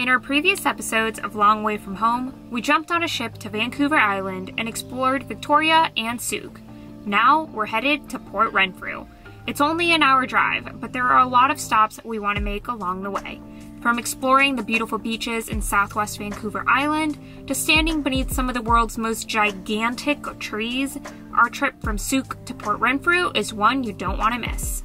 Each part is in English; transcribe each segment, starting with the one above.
In our previous episodes of Long Way From Home, we jumped on a ship to Vancouver Island and explored Victoria and Sooke. Now we're headed to Port Renfrew. It's only an hour drive, but there are a lot of stops we want to make along the way. From exploring the beautiful beaches in southwest Vancouver Island to standing beneath some of the world's most gigantic trees, our trip from Sooke to Port Renfrew is one you don't want to miss.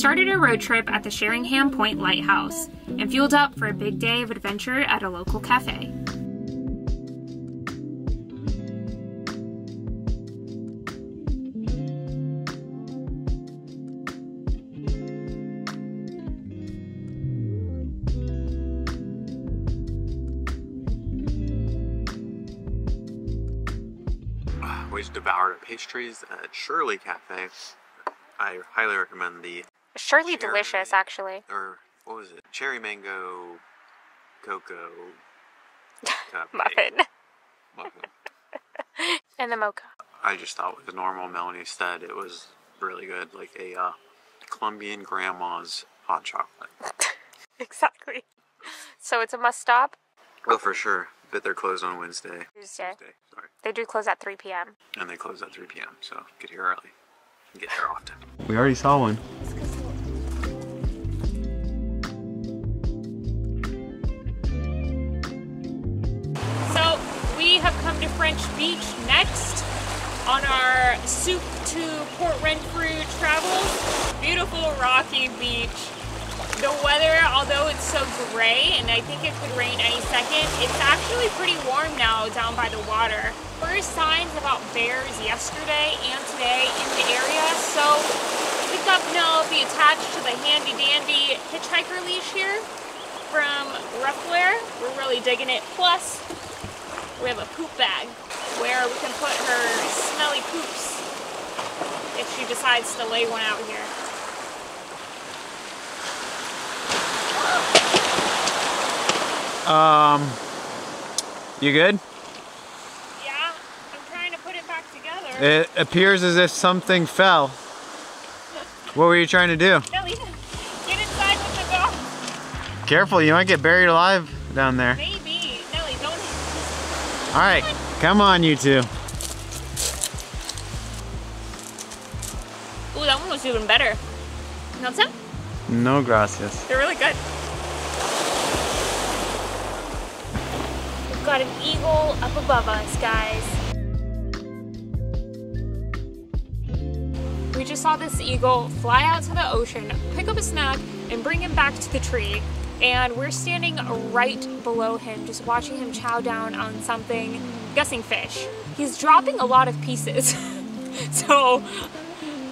Started a road trip at the Sheringham Point Lighthouse and fueled up for a big day of adventure at a local cafe. We devoured pastries at Shirley Cafe. I highly recommend the Surely Cherry. delicious, actually. or what was it? Cherry mango cocoa. Muffin. Muffin. And the mocha. I just thought with the normal Melanie said it was really good, like a uh, Colombian grandma's hot chocolate. Exactly. So it's a must stop. Well, for sure. But they're closed on Wednesday. Tuesday. Tuesday, sorry. They do close at 3 p.m. And they close at 3 p.m. So get here early. and Get here often. We already saw one. French Beach next on our Sooke to Port Renfrew travels. Beautiful rocky beach. The weather, although it's so gray and I think it could rain any second, it's actually pretty warm now down by the water. First signs about bears yesterday and today in the area, so picked up Nell be attached to the handy dandy hitchhiker leash here from Ruffwear. We're really digging it. Plus, we have a poop bag where we can put her smelly poops if she decides to lay one out here. Um, you good? Yeah, I'm trying to put it back together. It appears as if something fell. What were you trying to do? Get inside with the dog. Careful, you might get buried alive down there. Maybe. All right, come on, you two. Ooh, that one was even better. Want some? No gracias. They're really good. We've got an eagle up above us, guys. We just saw this eagle fly out to the ocean, pick up a snack, and bring him back to the tree. And we're standing right below him, just watching him chow down on something, guessing fish. He's dropping a lot of pieces. so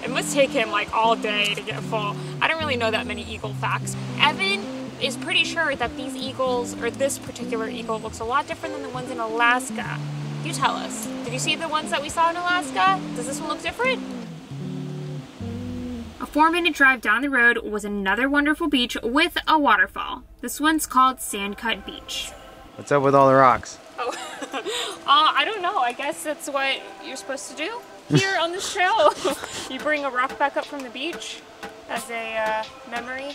it must take him like all day to get full. I don't really know that many eagle facts. Evan is pretty sure that these eagles, or this particular eagle, looks a lot different than the ones in Alaska. You tell us. Did you see the ones that we saw in Alaska? Does this one look different? A four minute drive down the road was another wonderful beach with a waterfall. This one's called Sandcut Beach. What's up with all the rocks? Oh, uh, I don't know. I guess that's what you're supposed to do here on the show. you bring a rock back up from the beach as a uh, memory.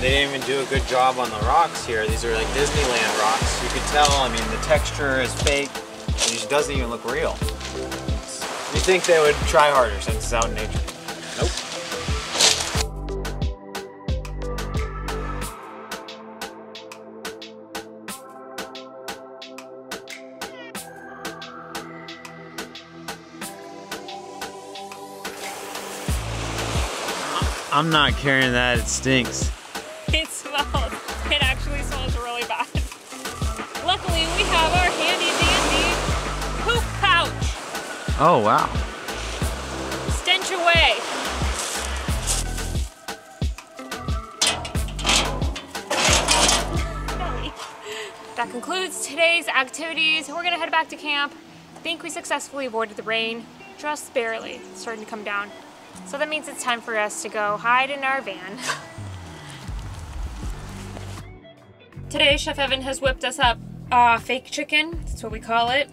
They didn't even do a good job on the rocks here. These are like Disneyland rocks. You could tell, I mean, the texture is fake. It just doesn't even look real. You think they would try harder since it's out in nature. Nope. I'm not carrying that, it stinks. Oh, wow. Stench away. That concludes today's activities. We're gonna head back to camp. I think we successfully avoided the rain, just barely. It's starting to come down. So that means it's time for us to go hide in our van. Today, Chef Evan has whipped us up uh, fake chicken. That's what we call it.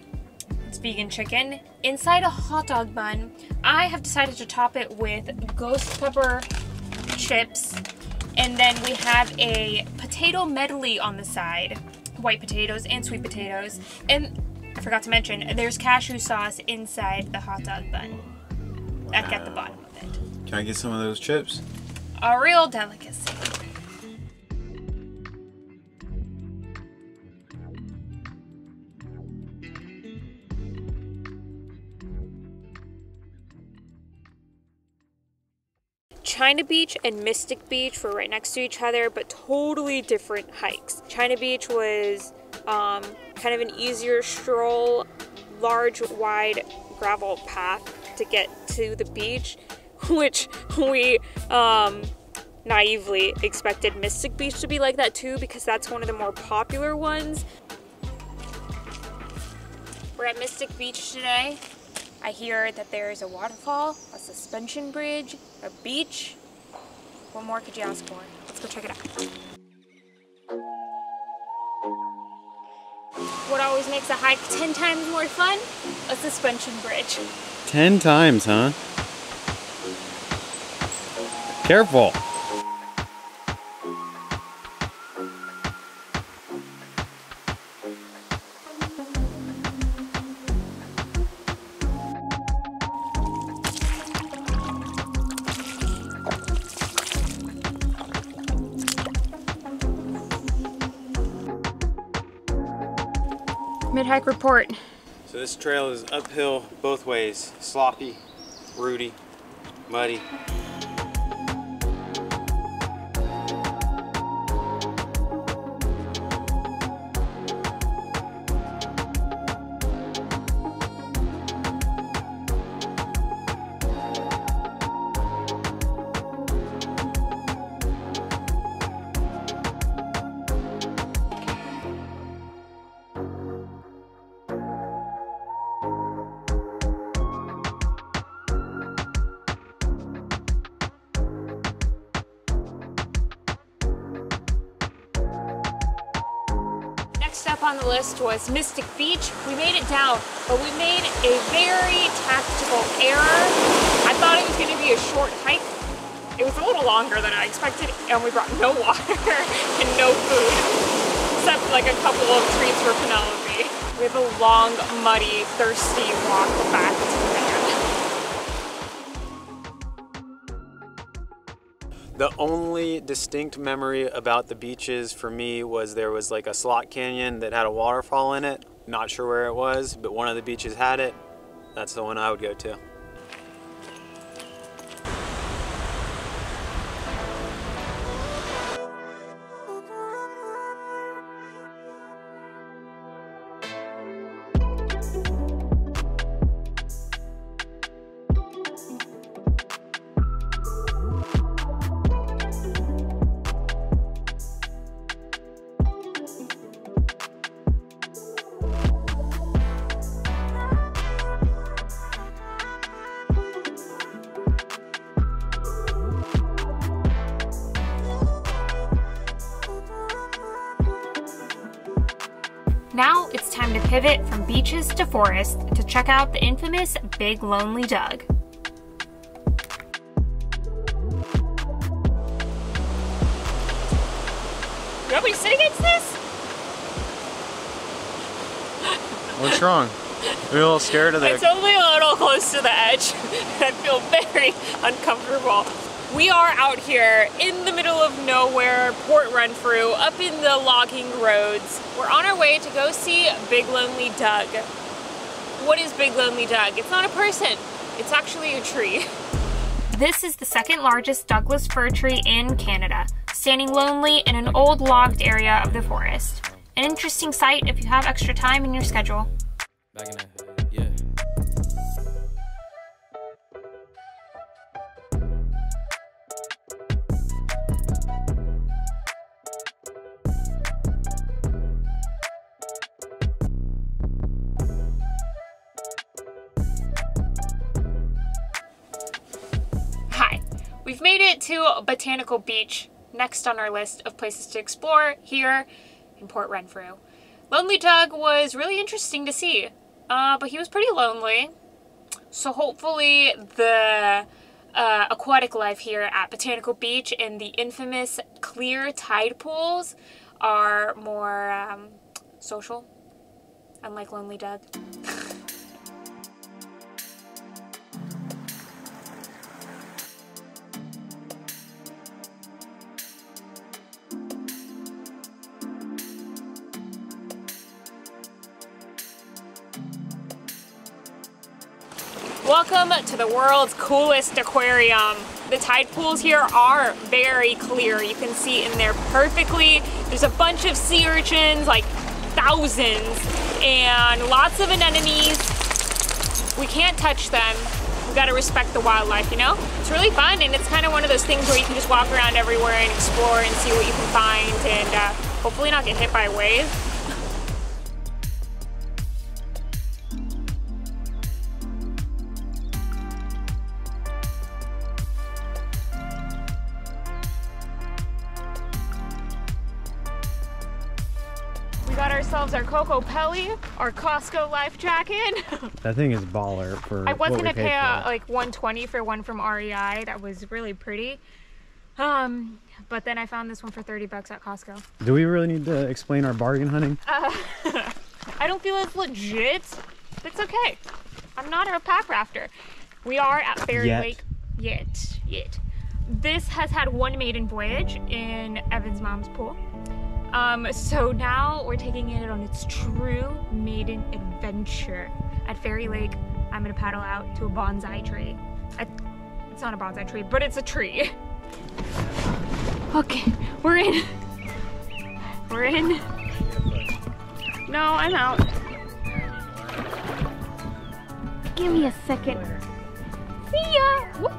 Vegan chicken. Inside a hot dog bun, I have decided to top it with ghost pepper chips. And then we have a potato medley on the side. White potatoes and sweet potatoes. And I forgot to mention, there's cashew sauce inside the hot dog bun. Back at the bottom of it. Can I get some of those chips? A real delicacy. China Beach and Mystic Beach were right next to each other, but totally different hikes. China Beach was um, kind of an easier stroll, large, wide gravel path to get to the beach, which we um, naively expected Mystic Beach to be like that too, because that's one of the more popular ones. We're at Mystic Beach today. I hear that there is a waterfall, a suspension bridge, a beach. What more could you ask for? Let's go check it out. What always makes a hike 10 times more fun? A suspension bridge. Ten times, huh? Careful. Mid-hike report. So this trail is uphill both ways. Sloppy, rooty, muddy. Next up on the list was Mystic Beach. We made it down, but we made a very tactical error. I thought it was going to be a short hike. It was a little longer than I expected, and we brought no water and no food, except like a couple of treats for Penelope. We have a long, muddy, thirsty walk back the only distinct memory about the beaches for me was there was like a slot canyon that had a waterfall in it. Not sure where it was, but one of the beaches had it. That's the one I would go to. Pivot from beaches to forests to check out the infamous Big Lonely Doug. Nobody sit against this? What's wrong? Are you a little scared of that? It's only a little close to the edge. I feel very uncomfortable. We are out here in the middle of nowhere, Port Renfrew, up in the logging roads. We're on our way to go see Big Lonely Doug. What is Big Lonely Doug? It's not a person, it's actually a tree. This is the second largest Douglas fir tree in Canada, standing lonely in an old logged area of the forest. An interesting sight if you have extra time in your schedule. We've made it to Botanical Beach, next on our list of places to explore here in Port Renfrew. Lonely Doug was really interesting to see, uh, but he was pretty lonely. So hopefully the uh, aquatic life here at Botanical Beach and the infamous clear tide pools are more um, social, unlike Lonely Doug. Welcome to the world's coolest aquarium. The tide pools here are very clear. You can see in there perfectly. There's a bunch of sea urchins, like thousands, and lots of anemones. We can't touch them. We gotta respect the wildlife, you know? It's really fun, and it's kind of one of those things where you can just walk around everywhere and explore and see what you can find, and uh, hopefully not get hit by a wave. Ourselves our Kokopelli, our Costco life jacket. That thing is baller for I was gonna pay uh, for it. like 120 for one from REI. That was really pretty. Um, but then I found this one for 30 bucks at Costco. Do we really need to explain our bargain hunting? I don't feel it's legit. It's okay. I'm not a pack rafter. We are at Fairy Yet. Lake. Yet, yet. This has had one maiden voyage in Evan's mom's pool. Um, so now we're taking it on its true maiden adventure. At Fairy Lake, I'm gonna paddle out to a bonsai tree. I, it's not a bonsai tree, but it's a tree. Okay, we're in. We're in. No, I'm out. Give me a second. See ya!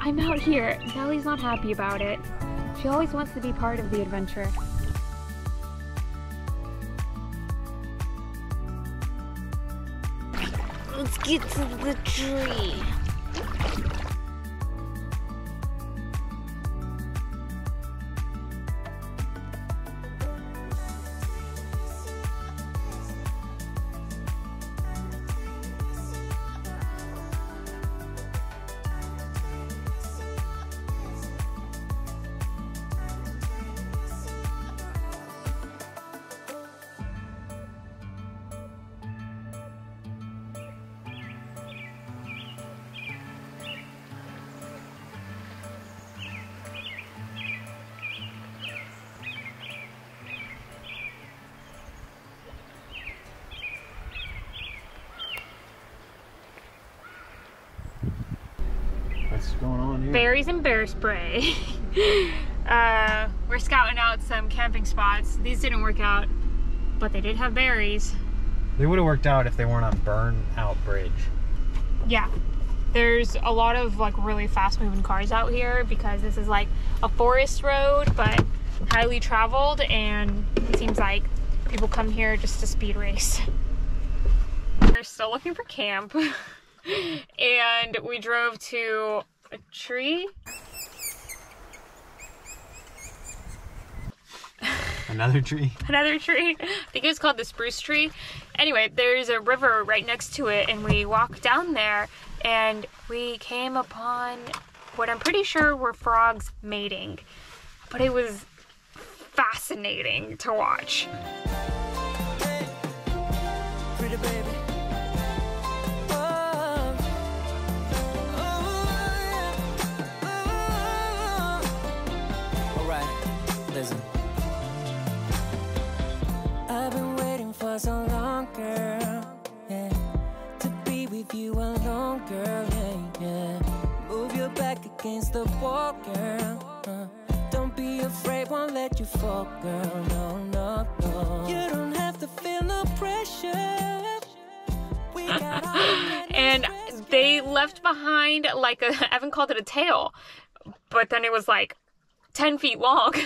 I'm out here. Nellie's not happy about it. She always wants to be part of the adventure. Let's get to the tree. Going on here? berries and bear spray. uh, we're scouting out some camping spots. These didn't work out, but they did have berries. They would have worked out if they weren't on Burnout Bridge. Yeah. There's a lot of like really fast moving cars out here because this is like a forest road, but highly traveled, and it seems like people come here just to speed race. We're still looking for camp, and we drove to a tree Another tree. another tree. I think it was called the spruce tree. Anyway, there's a river right next to it, and we walked down there, and we came upon what I'm pretty sure were frogs mating, but it was fascinating to watch. pretty girl. Yeah, to be with you alone, girl. Yeah, yeah. Move your back against the wall, girl. Uh, don't be afraid, won't let you fall, girl. No, no, no. You don't have to feel no pressure. We got And they left behind like a, Evan called it a tail, but then it was like 10 feet long.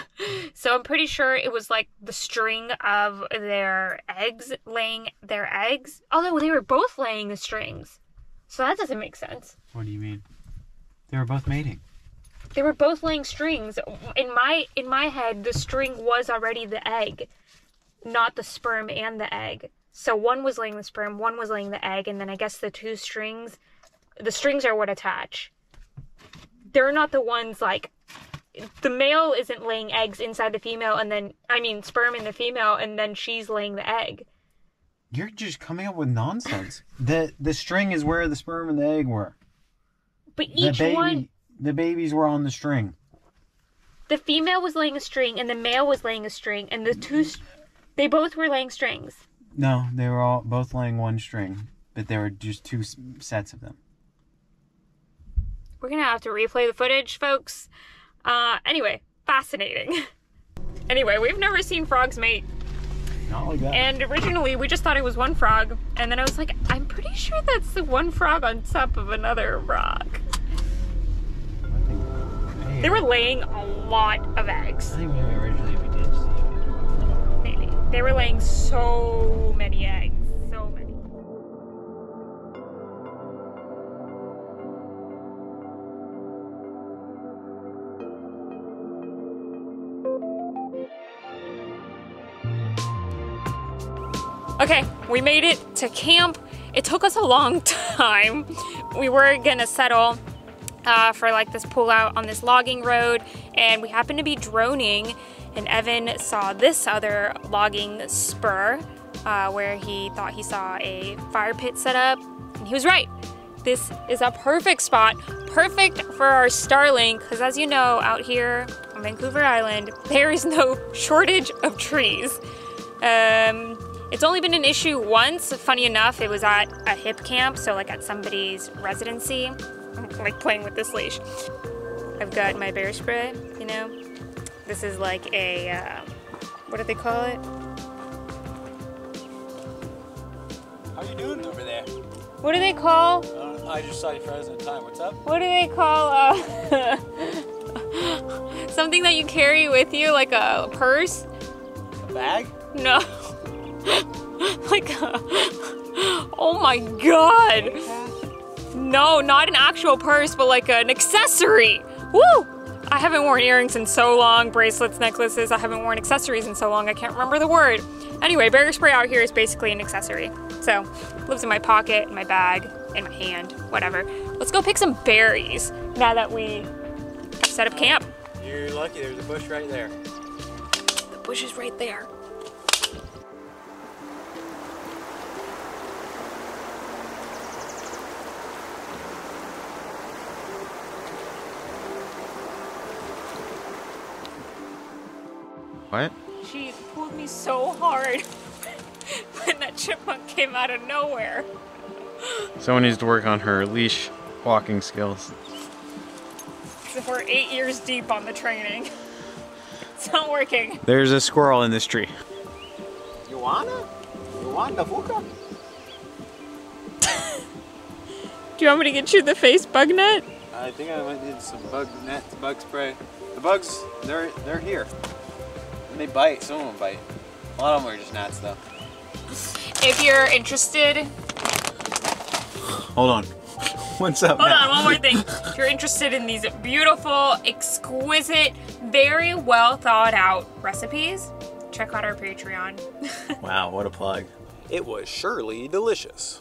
So I'm pretty sure it was like the string of their eggs laying their eggs. Although they were both laying the strings. So that doesn't make sense. What do you mean? They were both mating. They were both laying strings. In my in my head, the string was already the egg, not the sperm and the egg. So one was laying the sperm, one was laying the egg, and then I guess the two strings, the strings are what attach. They're not the ones like the male isn't laying eggs inside the female and then I mean sperm in the female and then she's laying the egg. You're just coming up with nonsense. the the string is where the sperm and the egg were. But The each baby one the babies were on the string. the female was laying a string and the male was laying a string and the two they both were laying strings. No, they were all both laying one string, but there were just two sets of them. We're gonna have to replay the footage, folks. Uh, anyway, fascinating. anyway, we've never seen frogs mate, Not like that. and originally we just thought it was one frog, and then I was like, I'm pretty sure that's the one frog on top of another frog. They were laying a lot of eggs. I think maybe originally we did see it. Maybe they were laying so many eggs, Okay, we made it to camp. It took us a long time. We were gonna settle uh, for like this pull out on this logging road, and we happened to be droning, and Evan saw this other logging spur uh, where he thought he saw a fire pit set up, and he was right. This is a perfect spot, perfect for our Starlink because as you know, out here on Vancouver Island, there is no shortage of trees. Um, it's only been an issue once. Funny enough, it was at a Hipcamp, so like at somebody's residency. I'm, like playing with this leash. I've got my bear spray. You know, this is like a uh, what do they call it? How you doing over there? What do they call? Uh, I just saw you frozen in time. What's up? What do they call? Uh, something that you carry with you, like a purse. A bag? No. like a. Oh my god. No, not an actual purse, but like an accessory. Woo! I haven't worn earrings in so long, bracelets, necklaces. I haven't worn accessories in so long, I can't remember the word. Anyway, bear spray out here is basically an accessory. So, lives in my pocket, in my bag, in my hand, whatever. Let's go pick some berries now that we set up camp. You're lucky. There's a bush right there. The bush is right there. What? She pulled me so hard when that chipmunk came out of nowhere. Someone needs to work on her leash walking skills. So we're eight years deep on the training. It's not working. There's a squirrel in this tree. You wanna? You want the fuka? Do you want me to get you the face bug net? I think I might need some bug net, bug spray. The bugs, they're they're here. And they bite. Some of them bite. A lot of them are just gnats though. If you're interested, Hold on. What's up hold now? on, one more thing. If you're interested in these beautiful, exquisite, very well thought out recipes, check out our Patreon. Wow, what a plug. It was surely delicious.